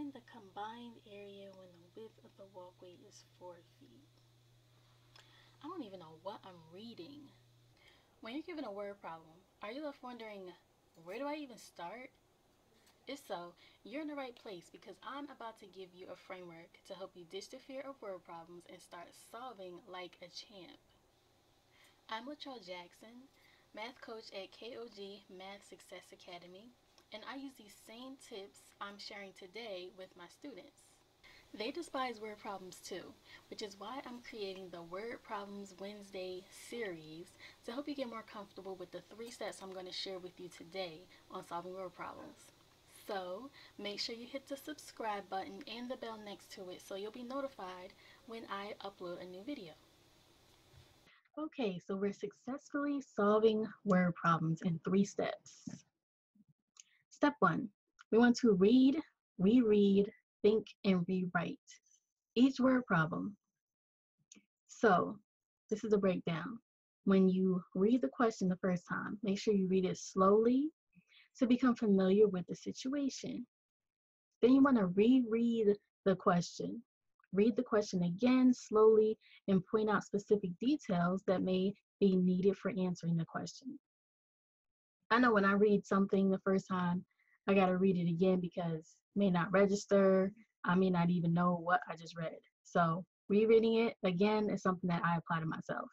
Find the combined area when the width of the walkway is 4 feet. I don't even know what I'm reading. When you're given a word problem, are you left wondering, where do I even start? If so, you're in the right place because I'm about to give you a framework to help you ditch the fear of word problems and start solving like a champ. I'm Latrell Jackson, math coach at KOG Math Success Academy, and I use these same tips I'm sharing today with my students. They despise word problems too, which is why I'm creating the Word Problems Wednesday series to help you get more comfortable with the three steps I'm going to share with you today on solving word problems. So make sure you hit the subscribe button and the bell next to it so you'll be notified when I upload a new video. Okay, so we're successfully solving word problems in three steps. Step one, we want to read, reread, think, and rewrite each word problem. So this is a breakdown. When you read the question the first time, make sure you read it slowly to become familiar with the situation. Then you want to reread the question. Read the question again slowly and point out specific details that may be needed for answering the question. I know when I read something the first time, I got to read it again because it may not register. I may not even know what I just read. So rereading it again is something that I apply to myself.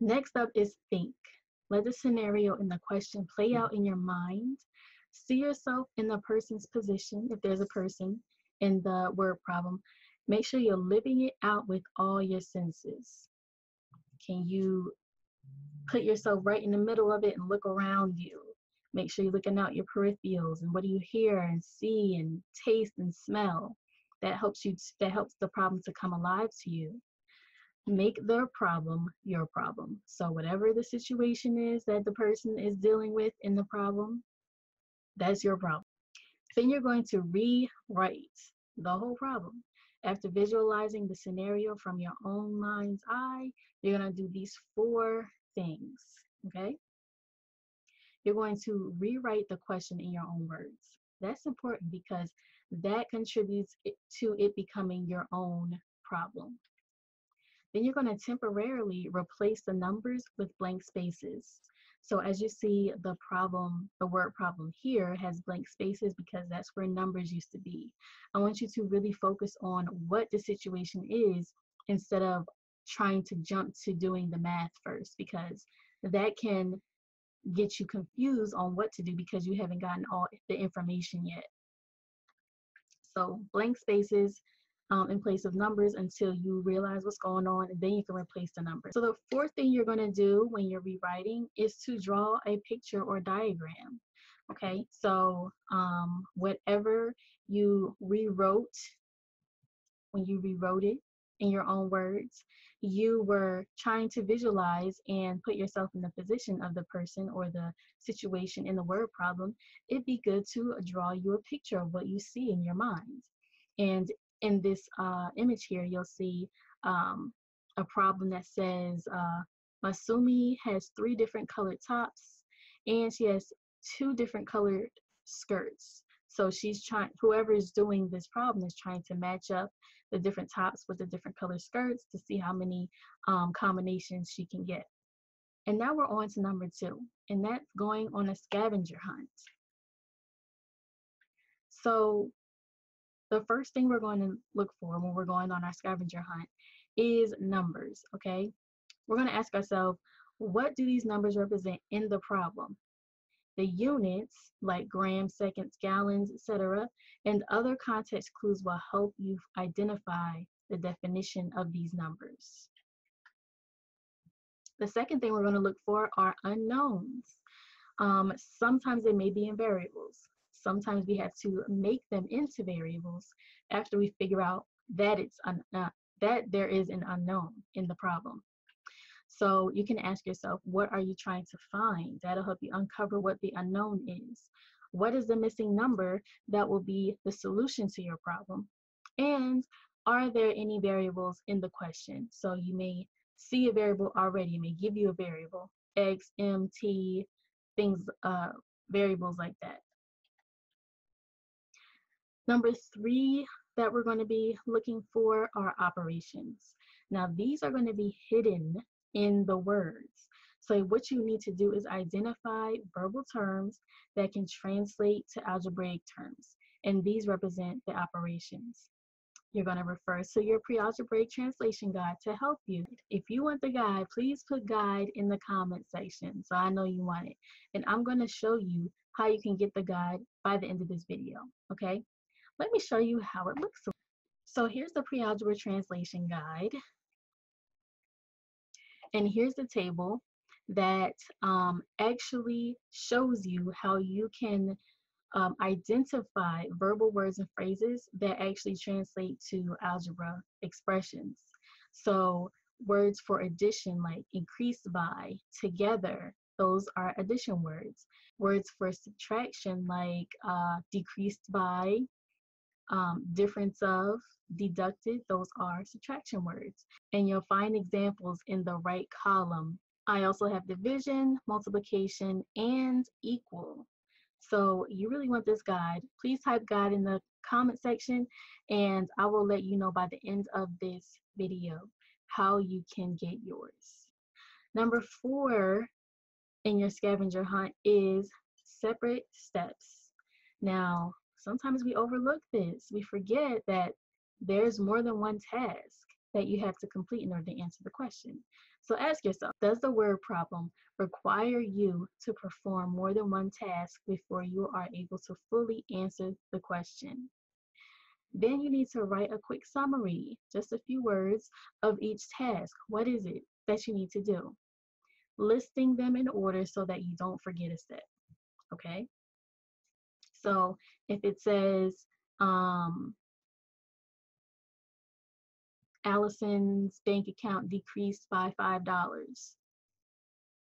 Next up is think. Let the scenario in the question play out in your mind. See yourself in the person's position, if there's a person in the word problem. Make sure you're living it out with all your senses. Can you put yourself right in the middle of it and look around you? Make sure you're looking out your peripherals and what do you hear and see and taste and smell. That helps you that helps the problem to come alive to you. Make the problem your problem. So whatever the situation is that the person is dealing with in the problem, that's your problem. Then you're going to rewrite the whole problem. After visualizing the scenario from your own mind's eye, you're going to do these four things, okay? You're going to rewrite the question in your own words. That's important because that contributes to it becoming your own problem. Then you're going to temporarily replace the numbers with blank spaces. So as you see the problem, the word problem here has blank spaces because that's where numbers used to be. I want you to really focus on what the situation is instead of trying to jump to doing the math first because that can get you confused on what to do because you haven't gotten all the information yet. So blank spaces um, in place of numbers until you realize what's going on and then you can replace the numbers. So the fourth thing you're going to do when you're rewriting is to draw a picture or diagram. Okay, so um, whatever you rewrote, when you rewrote it in your own words, you were trying to visualize and put yourself in the position of the person or the situation in the word problem, it'd be good to draw you a picture of what you see in your mind. And in this uh, image here, you'll see um, a problem that says uh, Masumi has three different colored tops and she has two different colored skirts. So she's trying, whoever is doing this problem is trying to match up the different tops with the different color skirts to see how many um, combinations she can get. And now we're on to number two, and that's going on a scavenger hunt. So the first thing we're going to look for when we're going on our scavenger hunt is numbers, okay? We're going to ask ourselves, what do these numbers represent in the problem? The units, like grams, seconds, gallons, etc., and other context clues will help you identify the definition of these numbers. The second thing we're going to look for are unknowns. Um, sometimes they may be in variables. Sometimes we have to make them into variables after we figure out that it's uh, that there is an unknown in the problem. So you can ask yourself, what are you trying to find? That'll help you uncover what the unknown is. What is the missing number that will be the solution to your problem? And are there any variables in the question? So you may see a variable already, it may give you a variable, X, M, T, things, uh, variables like that. Number three that we're going to be looking for are operations. Now these are going to be hidden in the words. So what you need to do is identify verbal terms that can translate to algebraic terms. And these represent the operations. You're going to refer to your pre-algebraic translation guide to help you. If you want the guide, please put guide in the comment section so I know you want it. And I'm going to show you how you can get the guide by the end of this video, okay? Let me show you how it looks. So here's the pre-algebra translation guide. And here's the table that um, actually shows you how you can um, identify verbal words and phrases that actually translate to algebra expressions. So words for addition like increased by, together, those are addition words. Words for subtraction like uh, decreased by, um, difference of, deducted, those are subtraction words. And you'll find examples in the right column. I also have division, multiplication, and equal. So you really want this guide. Please type guide in the comment section and I will let you know by the end of this video how you can get yours. Number four in your scavenger hunt is separate steps. Now, sometimes we overlook this. We forget that there's more than one task that you have to complete in order to answer the question. So ask yourself, does the word problem require you to perform more than one task before you are able to fully answer the question? Then you need to write a quick summary, just a few words of each task. What is it that you need to do? Listing them in order so that you don't forget a step, okay? So if it says, um, Allison's bank account decreased by $5.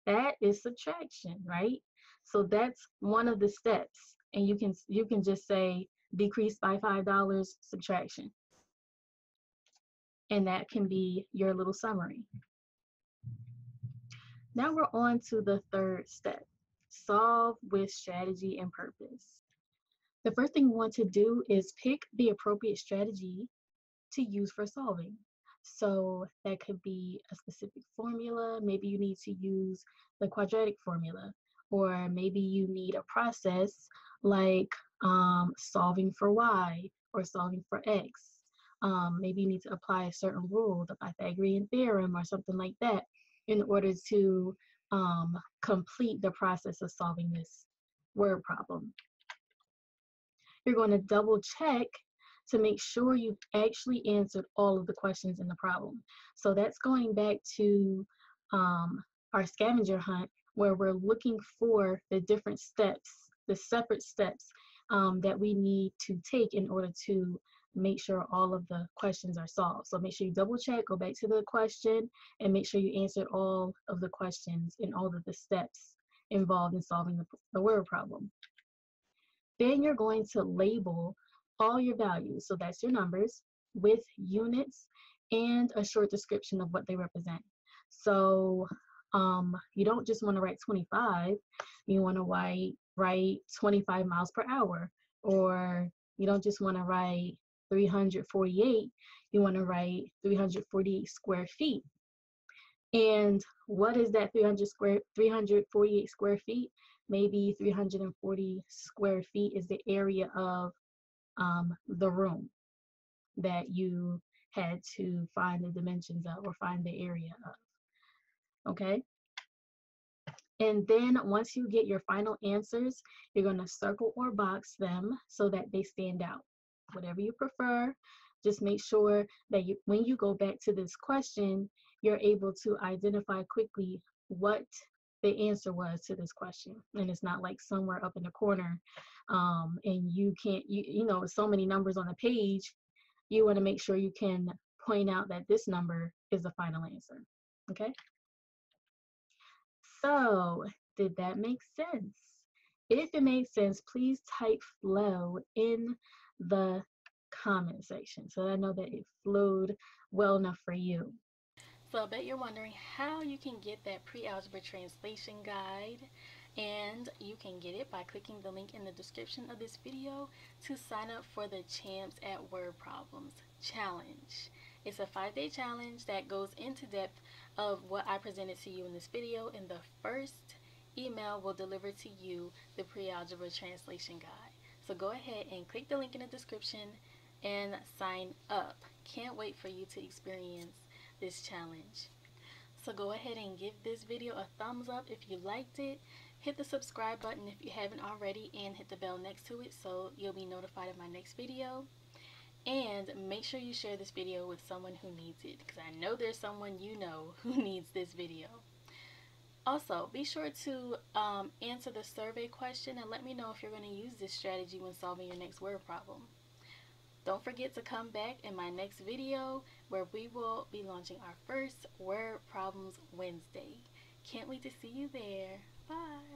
That is subtraction, right? So that's one of the steps. And you can you can just say decreased by $5 subtraction. And that can be your little summary. Now we're on to the third step, solve with strategy and purpose. The first thing we want to do is pick the appropriate strategy to use for solving. So that could be a specific formula. Maybe you need to use the quadratic formula, or maybe you need a process like um, solving for y or solving for x. Um, maybe you need to apply a certain rule, the Pythagorean theorem or something like that, in order to um, complete the process of solving this word problem. You're going to double check to make sure you've actually answered all of the questions in the problem. So that's going back to um, our scavenger hunt where we're looking for the different steps, the separate steps um, that we need to take in order to make sure all of the questions are solved. So make sure you double check, go back to the question, and make sure you answered all of the questions and all of the steps involved in solving the, the word problem. Then you're going to label all your values, so that's your numbers, with units and a short description of what they represent. So um, you don't just want to write 25, you want to write, write 25 miles per hour, or you don't just want to write 348, you want to write 348 square feet. And what is that 300 square, 348 square feet? Maybe 340 square feet is the area of um, the room that you had to find the dimensions of or find the area of. Okay? And then once you get your final answers, you're going to circle or box them so that they stand out. Whatever you prefer, just make sure that you, when you go back to this question, you're able to identify quickly what the answer was to this question. And it's not like somewhere up in the corner um, and you can't, you, you know, so many numbers on the page, you want to make sure you can point out that this number is the final answer. Okay? So, did that make sense? If it made sense, please type flow in the comment section so I know that it flowed well enough for you. So I bet you're wondering how you can get that pre-algebra translation guide and you can get it by clicking the link in the description of this video to sign up for the Champs at Word Problems Challenge. It's a five-day challenge that goes into depth of what I presented to you in this video and the first email will deliver to you the pre-algebra translation guide. So go ahead and click the link in the description and sign up. Can't wait for you to experience this challenge. So go ahead and give this video a thumbs up if you liked it. Hit the subscribe button if you haven't already and hit the bell next to it so you'll be notified of my next video. And make sure you share this video with someone who needs it because I know there's someone you know who needs this video. Also, be sure to um, answer the survey question and let me know if you're going to use this strategy when solving your next word problem. Don't forget to come back in my next video where we will be launching our first Word Problems Wednesday. Can't wait to see you there. Bye.